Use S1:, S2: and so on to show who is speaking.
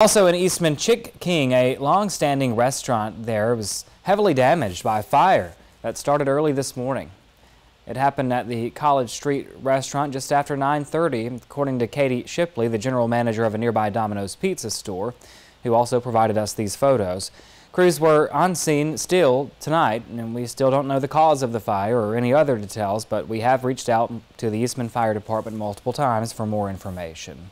S1: Also in Eastman, Chic-King, a long-standing restaurant there, was heavily damaged by a fire that started early this morning. It happened at the College Street restaurant just after 9.30, according to Katie Shipley, the general manager of a nearby Domino's Pizza store, who also provided us these photos. Crews were on scene still tonight, and we still don't know the cause of the fire or any other details, but we have reached out to the Eastman Fire Department multiple times for more information.